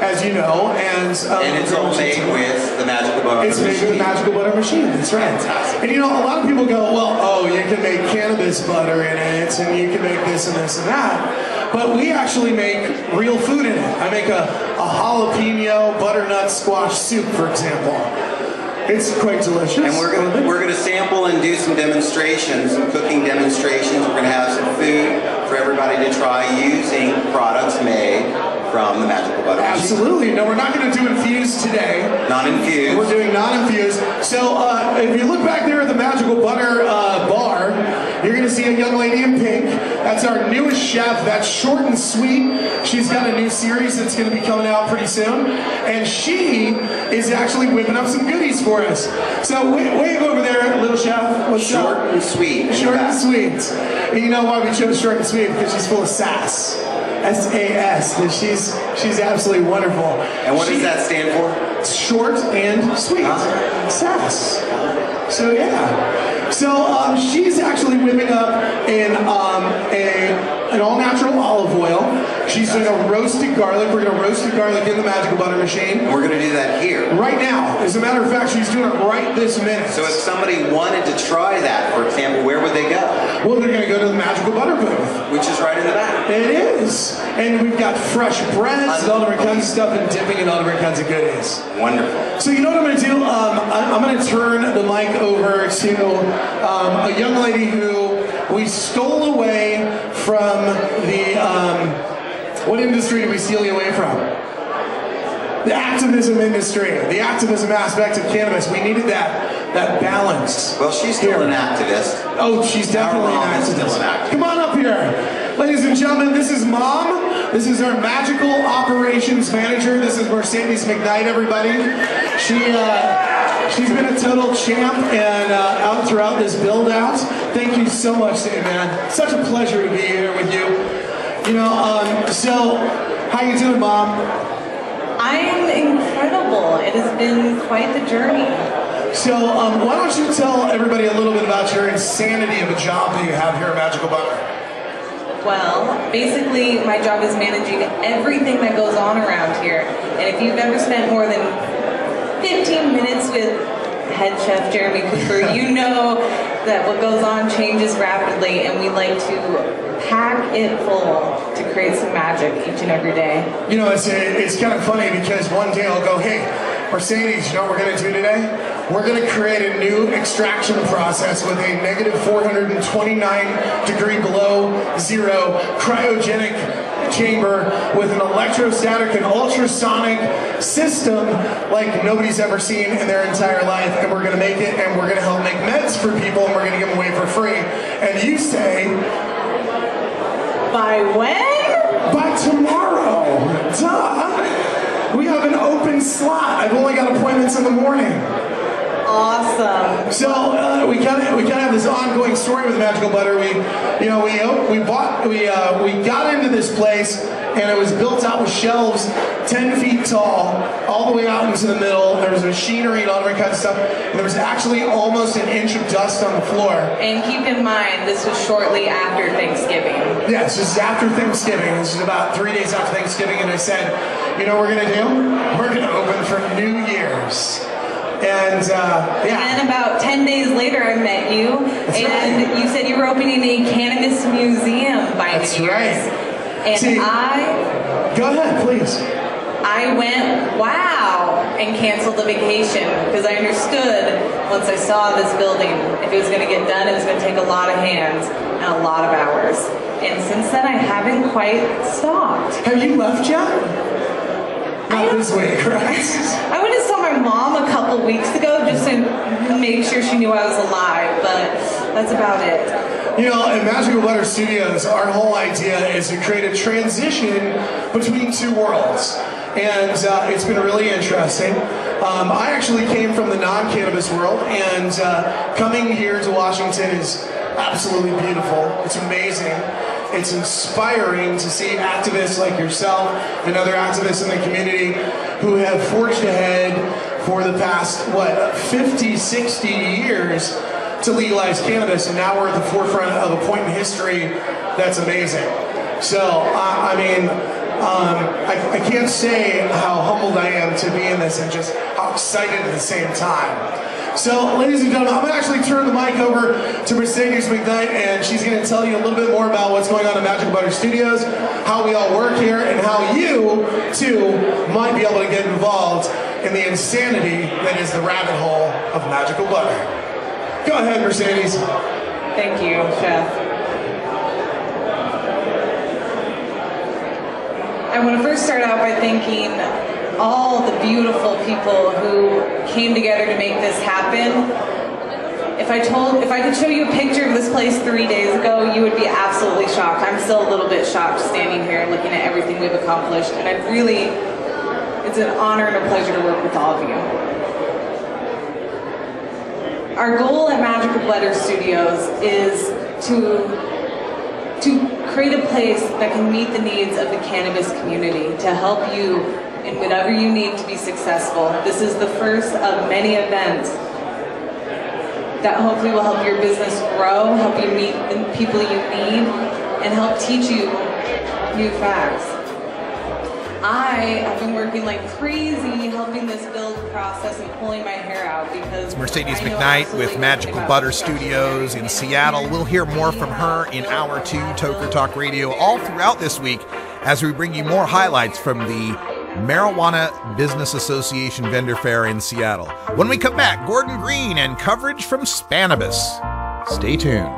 as you know. And, um, and it's all made with the Magical Butter It's made with the Magical Butter machine. That's right. Fantastic. And you know, a lot of people go, well, oh, you can make cannabis butter in it, and you can make this and this and that. But we actually make real food in it. I make a, a jalapeno butternut squash soup, for example. It's quite delicious. And we're gonna we're gonna sample and do some demonstrations, some cooking demonstrations. We're gonna have some food for everybody to try using products made from the Magical Butter. Absolutely. No, we're not going to do infused today. Non infused. We're doing non infused. So uh, if you look back there at the Magical Butter uh, bar, you're going to see a young lady in pink. That's our newest chef. That's short and sweet. She's got a new series that's going to be coming out pretty soon. And she is actually whipping up some goodies for us. So wave, wave over there, little chef. What's short up? and sweet. Short and sweet. And you know why we chose short and sweet? Because she's full of sass. S A S. That she's she's absolutely wonderful. And what she, does that stand for? Short and sweet. Sass. So yeah. So um, she's actually whipping up in um, a an all natural olive oil. She's doing a roasted garlic. We're gonna roast the garlic in the magical butter machine. And we're gonna do that here. Right now. As a matter of fact, she's doing it right this minute. So if somebody wanted to try that, for example, where would they go? Well, they're gonna go to the magical butter booth. Which is right in the back. It is. And we've got fresh breads and all different kinds of stuff and dipping and all different kinds of goodies. Wonderful. So you know what I'm going to do? Um, I, am going to turn the mic over to um, a young lady who we stole away from the. Um, what industry did we steal you away from? The activism industry, the activism aspect of cannabis. We needed that that balance. Well, she's still here. an activist. Oh, she's definitely an activist. still an activist. Come on up here. Ladies and gentlemen, this is Mom. This is our magical operations manager. This is Mercedes McKnight, everybody. She, uh, She's been a total champ and uh, out throughout this build out. Thank you so much, man. Such a pleasure to be here with you. You know, um, so how you doing, Mom? I'm incredible. It has been quite the journey. So um, why don't you tell everybody a little bit about your insanity of a job that you have here at Magical Butter? Well, basically, my job is managing everything that goes on around here. And if you've ever spent more than 15 minutes with head chef Jeremy Cooper, (laughs) you know that what goes on changes rapidly, and we like to pack it full to create some magic each and every day. You know, it's, it's kind of funny because one day I'll go, hey, Mercedes, you know what we're going to do today? We're going to create a new extraction process with a negative 429 degree below zero cryogenic chamber with an electrostatic and ultrasonic system like nobody's ever seen in their entire life. And we're going to make it and we're going to help make meds for people and we're going to give them away for free. And you say, By when? By tomorrow. Duh. We have an open slot. I've only got appointments in the morning. Awesome. So uh, we kind of we kind of have this ongoing story with Magical Butter. We, you know, we we bought we uh, we got into this place and it was built out with shelves 10 feet tall, all the way out into the middle. There was machinery and all different kinds of stuff. And there was actually almost an inch of dust on the floor. And keep in mind, this was shortly after Thanksgiving. Yes, this is after Thanksgiving. This is about three days after Thanksgiving, and I said, you know what we're gonna do? We're gonna open for New Year's. And uh, yeah. And then about 10 days later, I met you, and you said you were opening a cannabis museum by That's New Year's. right. And See- I. Go ahead, please. I went, wow, and canceled the vacation because I understood once I saw this building, if it was going to get done, it was going to take a lot of hands and a lot of hours. And since then, I haven't quite stopped. Have you left yet? Not this week, (laughs) right? I went and saw my mom a couple weeks ago just to make sure she knew I was alive, but that's about it. You know, at Magical Butter Studios, our whole idea is to create a transition between two worlds. And uh, it's been really interesting. Um, I actually came from the non cannabis world, and uh, coming here to Washington is absolutely beautiful. It's amazing. It's inspiring to see activists like yourself and other activists in the community who have forged ahead for the past, what, 50, 60 years to legalize cannabis, and now we're at the forefront of a point in history that's amazing. So, I I mean, um, I, I can't say how humbled I am to be in this and just how excited at the same time. So, ladies and gentlemen, I'm to actually turn the mic over to Mercedes McKnight, and she's going to tell you a little bit more about what's going on at Magic Butter Studios, how we all work here, and how you, too, might be able to get involved in the insanity that is the rabbit hole of Magical Butter. Go ahead, Mercedes. Thank you, Chef. I want to first start out by thanking all the beautiful people who came together to make this happen. If I told, if I could show you a picture of this place three days ago, you would be absolutely shocked. I'm still a little bit shocked standing here looking at everything we've accomplished, and I really, it's an honor and a pleasure to work with all of you. Our goal at Magical Butter Studios is to to create a place that can meet the needs of the cannabis community to help you in whatever you need to be successful. This is the first of many events that hopefully will help your business grow, help you meet the people you need, and help teach you new facts. I have been working like crazy helping this build process and pulling my hair out because Mercedes I McKnight absolutely with Magical Butter. Studios in Seattle. We'll hear more from her in hour two, Toker Talk Radio, all throughout this week as we bring you more highlights from the Marijuana Business Association Vendor Fair in Seattle. When we come back, Gordon Green and coverage from Spannabis. Stay tuned.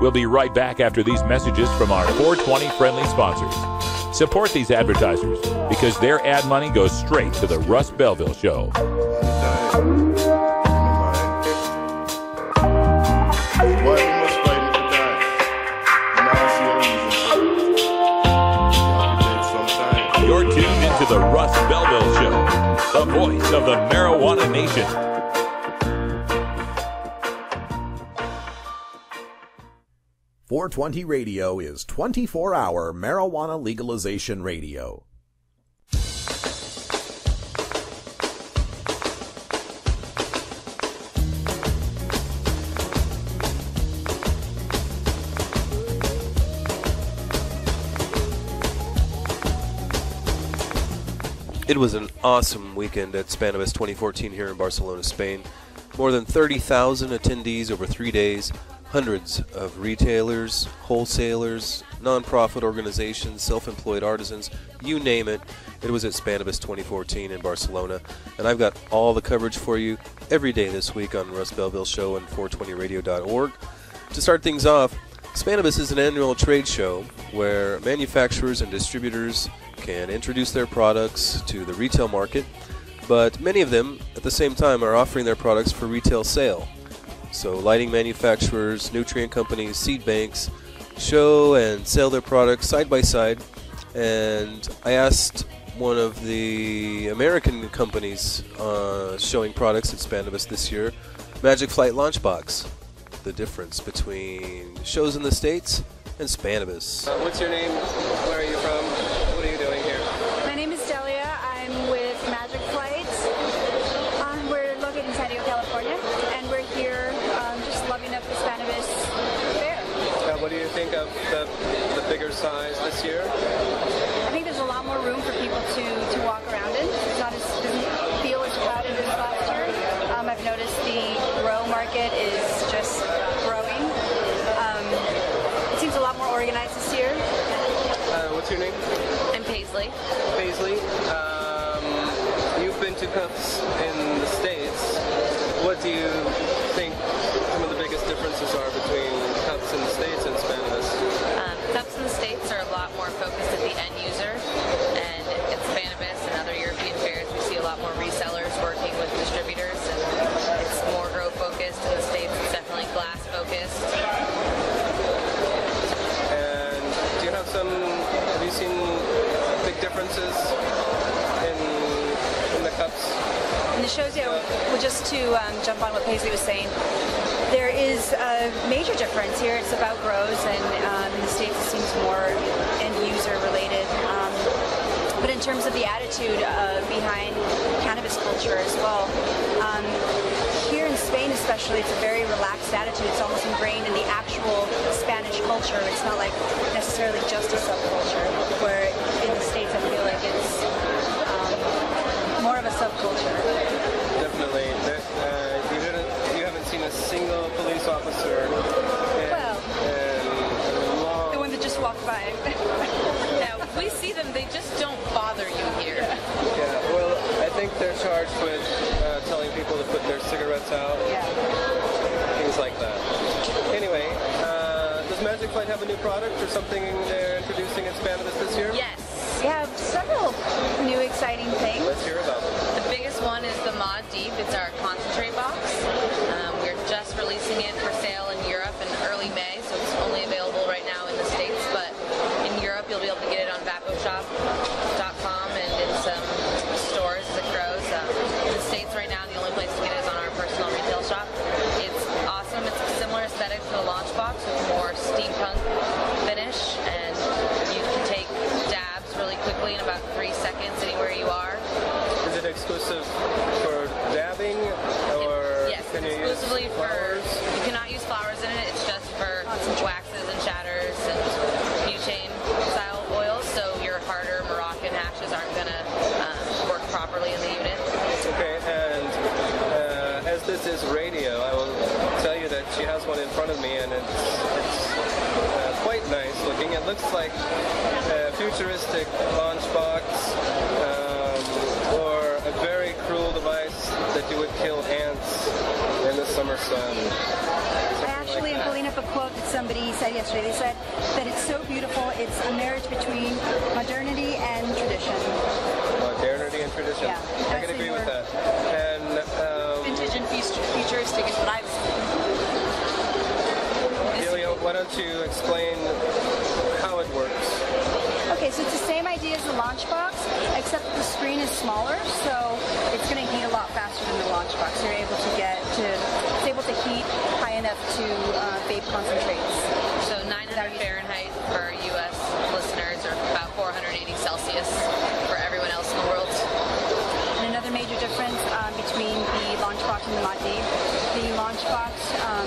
We'll be right back after these messages from our 420 friendly sponsors. Support these advertisers because their ad money goes straight to the Russ Belville Show. You're tuned into the Russ Belville Show, the voice of the marijuana nation. 420 Radio is 24 hour marijuana legalization radio. It was an awesome weekend at Spannabis 2014 here in Barcelona, Spain. More than 30,000 attendees over three days, hundreds of retailers, wholesalers, nonprofit organizations, self employed artisans, you name it. It was at Spannabis 2014 in Barcelona. And I've got all the coverage for you every day this week on Russ Belville Show and 420radio.org. To start things off, Spannabis is an annual trade show where manufacturers and distributors can introduce their products to the retail market, but many of them at the same time are offering their products for retail sale. So, lighting manufacturers, nutrient companies, seed banks show and sell their products side by side. And I asked one of the American companies uh, showing products at Spannabis this year, Magic Flight Launchbox, the difference between shows in the States and Spannabis. Uh, what's your name? Where are you from? Size this year? I think there's a lot more room for people to, to walk around in. It's not as doesn't feel as crowded as last year. Um, I've noticed the grow market is just growing. Um, it seems a lot more organized this year. Uh, what's your name? I'm Paisley. Paisley. Um, you've been to cups you have you seen big differences in, in the cups? And the shows, yeah, well, just to um, jump on what Paisley was saying, there is a major difference here. It's about grows, and um, in the States it seems more end user related. Um, but in terms of the attitude uh, behind cannabis culture as well, um, in Spain especially, it's a very relaxed attitude. It's almost ingrained in the actual Spanish culture. It's not like necessarily just a subculture, where in the States I feel like it's um, more of a subculture. Definitely. There, uh, you, didn't, you haven't seen a single police officer in, Well. in long The one that just walked by. (laughs) Now, we see them, they just don't bother you here. Yeah, well, think they're charged with uh, telling people to put their cigarettes out. Things like that. Anyway, uh, does Magic Flight have a new product or something they're introducing at Spannabis this year? Yes. We have several new exciting things. Let's hear about them. The biggest one is the Mod Deep. It's our concentrate box. Um, we're just releasing it for sale in Europe in early May, so it's only available right now in the States. But in Europe, you'll be able to get it on VapoShop.com one in front of me, and it's, it's uh, quite nice looking. It looks like a futuristic launch box um, or a very cruel device that you would kill ants in the summer sun. I actually am pulling up a quote that somebody said yesterday. They said that it's so beautiful, it's a marriage between modernity and tradition. Modernity and tradition. Yeah, I can agree with that. And um, Vintage and futuristic is what I was Delia, why don't you explain how it works? Okay, so it's the same idea as the launch box, except the screen is smaller, so it's going to heat a lot faster than the launch box. You're able to get to, it's able to heat high enough to uh, vape concentrates. So 900 Fahrenheit for U.S. listeners, or about 480 Celsius for everyone else in the world. And another major difference um, between the launch box and the Mach-D, the launch box, um,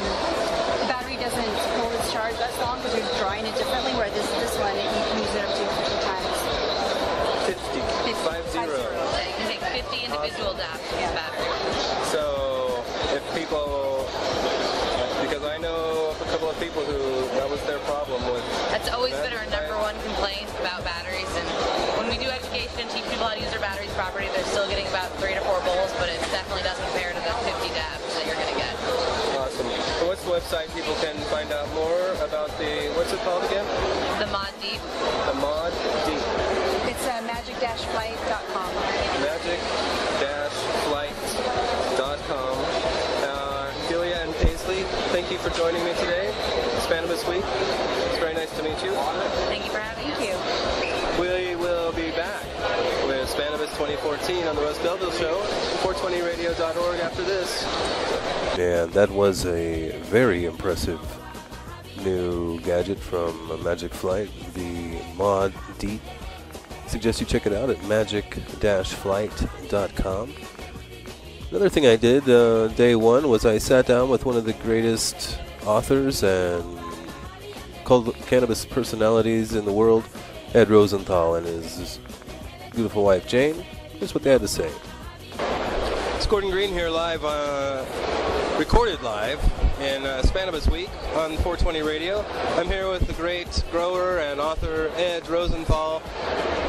the battery doesn't charge as long because you're drawing it differently, where this, this one, you can use it up to 50 times. 50. Five zero. Yeah, you can take 50 individual dabs with this battery. So if people, because I know a couple of people who that was their problem with. That's always been our number one complaint about batteries. And when we do education and teach people how to use their batteries properly, they're still getting about three to four bowls, but it definitely doesn't compare to the 50 dabs that you're going to get. Awesome. What's the website people can find out more about the, what's it called again? The Mod Deep. The Mod Deep. It's uh, magic-flight.com. Magic-flight.com. Uh, Delia and Paisley, thank you for joining me today. Spannabis Week. It's very nice to meet you. Thank you for having us. Thank you. Spannabis 2014 on the Russ Belville Show, 420radio.org after this. And that was a very impressive new gadget from Magic Flight, the Mod Deep. Suggest you check it out at magic-flight.com. Another thing I did uh, day one was I sat down with one of the greatest authors and called cannabis personalities in the world, Ed Rosenthal, and his beautiful wife Jane. Here's what they had to say. It's Gordon Green here live, uh, recorded live in uh, Week on 420 Radio. I'm here with the great grower and author Ed Rosenthal.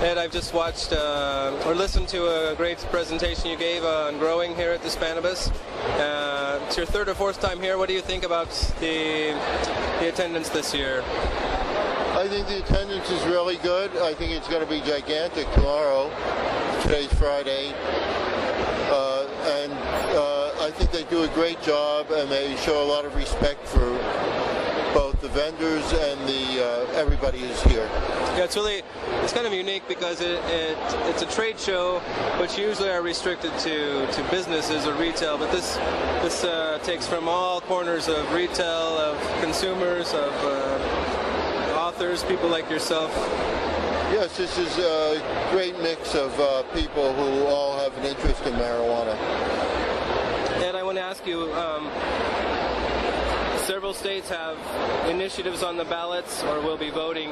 Ed, I've just watched uh, or listened to a great presentation you gave on growing here at the Spannabis. Uh, it's your third or fourth time here. What do you think about the, the attendance this year? I think the attendance is really good. I think it's going to be gigantic tomorrow. Today's Friday. Uh, and uh, I think they do a great job and they show a lot of respect for both the vendors and the uh, everybody who's here. Yeah, it's really it's kind of unique because it, it it's a trade show, which usually are restricted to, to businesses or retail. But this this uh, takes from all corners of retail, of consumers, of uh, authors, people like yourself. Yes, this is a great mix of uh, people who all have an interest in marijuana. And I want to ask you. Um, Several states have initiatives on the ballots or will be voting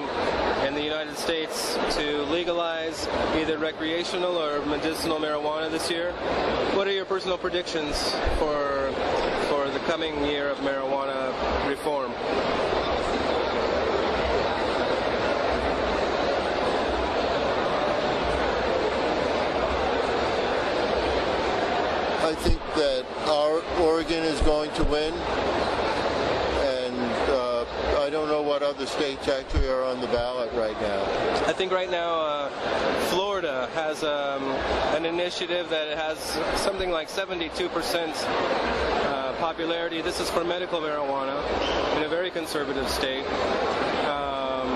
in the United States to legalize either recreational or medicinal marijuana this year. What are your personal predictions for for the coming year of marijuana reform? I think that our Oregon is going to win, and uh, I don't know what other states actually are on the ballot right now. I think right now uh, Florida has um, an initiative that has something like 72% uh, popularity. This is for medical marijuana in a very conservative state. Um,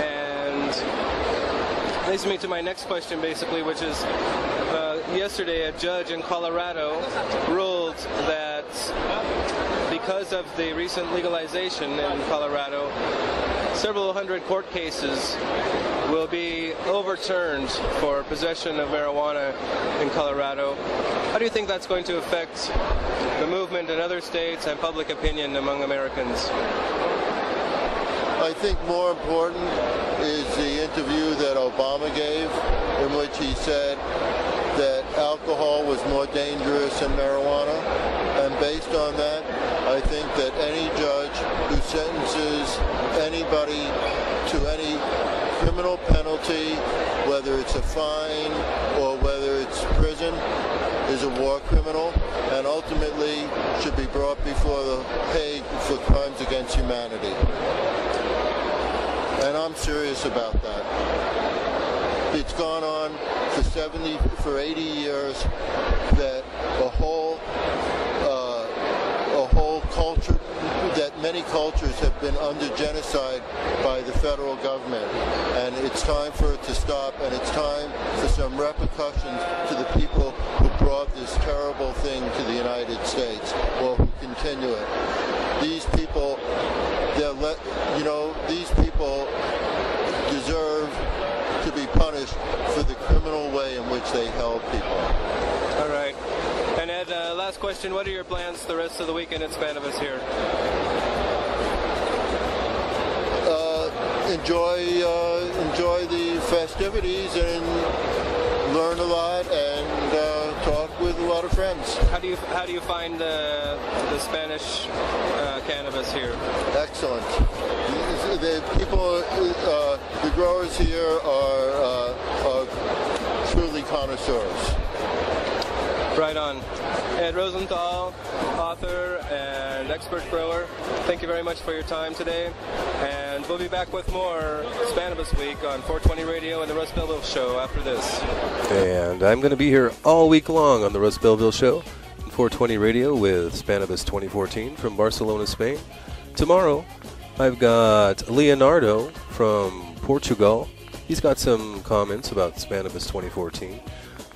and leads me to my next question, basically, which is uh, yesterday a judge in Colorado ruled that because of the recent legalization in Colorado, several hundred court cases will be overturned for possession of marijuana in Colorado. How do you think that's going to affect the movement in other states and public opinion among Americans? I think more important is the interview that Obama gave, in which he said alcohol was more dangerous than marijuana. And based on that, I think that any judge who sentences anybody to any criminal penalty, whether it's a fine or whether it's prison, is a war criminal and ultimately should be brought before the Hague for crimes against humanity. And I'm serious about that. It's gone on for 70, for 80 years that a whole, uh, a whole culture, that many cultures have been under genocide by the federal government. And it's time for it to stop and it's time for some repercussions to the people who brought this terrible thing to the United States or who continue it. These people, they're let, you know, these people deserve to be punished for the criminal way in which they help people. All right. And Ed, uh, last question. What are your plans the rest of the weekend at Spannabis here? Uh, enjoy uh, enjoy the festivities and learn a lot and uh, talk with a lot of friends. How do you how do you find the the Spanish uh, cannabis here? Excellent. The, the people, uh, the growers here are, uh, are connoisseurs. Right on. Ed Rosenthal, author and expert grower, thank you very much for your time today. And we'll be back with more Spannabis Week on 420 Radio and the Russ Belville Show after this. And I'm going to be here all week long on the Russ Belville Show, 420 Radio with Spannabis 2014 from Barcelona, Spain. Tomorrow, I've got Leonardo from Portugal. He's got some comments about Spannabis 2014.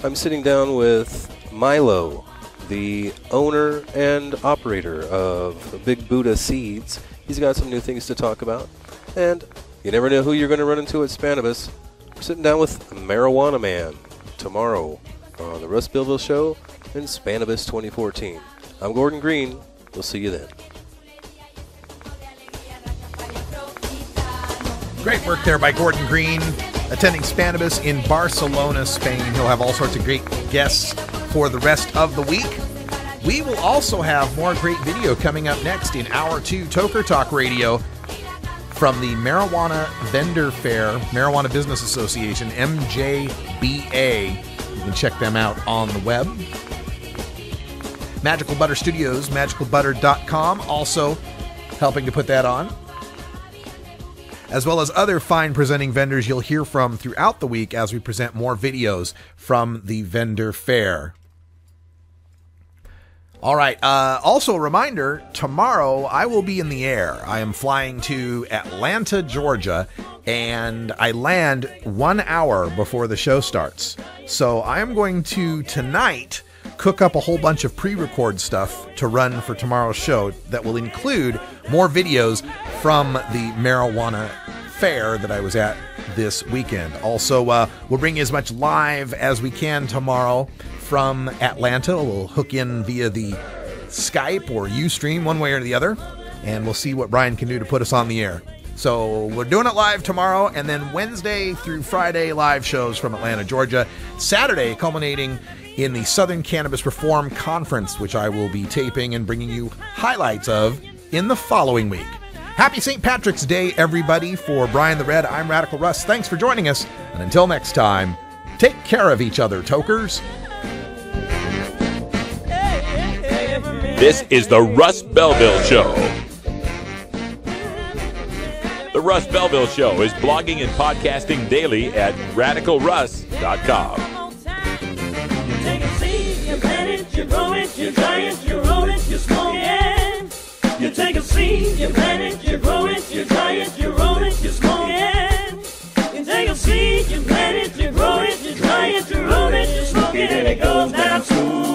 I'm sitting down with Milo, the owner and operator of Big Buddha Seeds. He's got some new things to talk about. And you never know who you're going to run into at Spannabis. We're sitting down with Marijuana Man tomorrow on the Russ Belville Show and Spannabis 2014. I'm Gordon Green. We'll see you then. Great work there by Gordon Green, attending Spannabis in Barcelona, Spain. He'll have all sorts of great guests for the rest of the week. We will also have more great video coming up next in hour two, Toker Talk Radio, from the Marijuana Vendor Fair, Marijuana Business Association, MJBA. You can check them out on the web. Magical Butter Studios, magicalbutter.com, also helping to put that on as well as other fine presenting vendors you'll hear from throughout the week as we present more videos from the vendor fair. All right. Uh, also, a reminder tomorrow I will be in the air. I am flying to Atlanta, Georgia, and I land one hour before the show starts. So I am going to tonight cook up a whole bunch of pre record stuff to run for tomorrow's show that will include more videos from the marijuana fair that I was at this weekend. Also, uh, we'll bring you as much live as we can tomorrow from Atlanta. We'll hook in via the Skype or Ustream, one way or the other, and we'll see what Brian can do to put us on the air. So we're doing it live tomorrow, and then Wednesday through Friday live shows from Atlanta, Georgia. Saturday culminating in the Southern Cannabis Reform Conference, which I will be taping and bringing you highlights of in the following week. Happy St. Patrick's Day, everybody. For Brian the Red, I'm Radical Russ. Thanks for joining us. And until next time, take care of each other, tokers. This is the Russ Belville Show. The Russ Belville Show is blogging and podcasting daily at radicalruss.com. it, you try it, you roll it, you smoke it. You take a seat, you plant it, you grow it, you try it, you roll it, you smoke it. You take a seat, you plant it, you grow it, you try it, you roll it, you smoke it, and it goes down smooth.